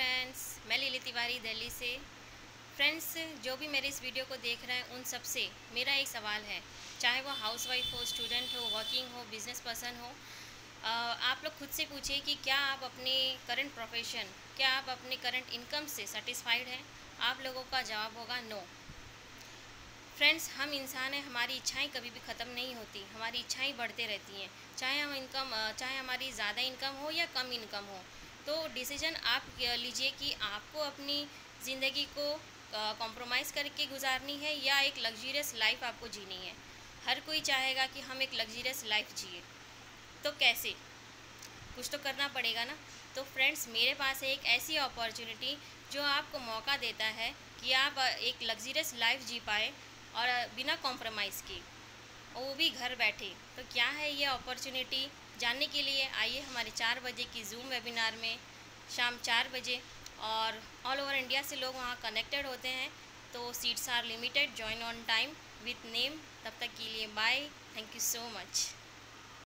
Friends मैं लीली तिवारी दिल्ली से। Friends जो भी मेरे इस वीडियो को देख रहे हैं, उन सबसे मेरा एक सवाल है। चाहे वो हाउसवाइफ हो स्टूडेंट हो वर्किंग हो बिज़नेस पर्सन हो आप लोग खुद से पूछिए कि क्या आप अपने करंट प्रोफेशन क्या आप अपने करंट इनकम से सेटिस्फाइड हैं? आप लोगों का जवाब होगा नो फ्रेंड्स हम इंसान हैं, हमारी इच्छाएँ कभी भी ख़त्म नहीं होती, हमारी इच्छाएँ बढ़ते रहती हैं। चाहे हम इनकम चाहे हमारी ज़्यादा इनकम हो या कम इनकम हो तो डिसीज़न आप लीजिए कि आपको अपनी ज़िंदगी को कॉम्प्रोमाइज़ करके गुजारनी है, या एक लग्जरियस लाइफ आपको जीनी है। हर कोई चाहेगा कि हम एक लग्जरियस लाइफ जिए। तो कैसे? कुछ तो करना पड़ेगा ना? तो फ्रेंड्स मेरे पास है एक ऐसी अपॉर्चुनिटी जो आपको मौका देता है कि आप एक लग्जरियस लाइफ जी पाए, और बिना कॉम्प्रोमाइज़ के। वो भी घर बैठे। तो क्या है ये अपॉर्चुनिटी जानने के लिए आइए हमारे चार बजे की जूम वेबिनार में शाम चार बजे और ऑल ओवर इंडिया से लोग वहाँ कनेक्टेड होते हैं। तो seats are limited join on time with name तब तक के लिए bye thank you so much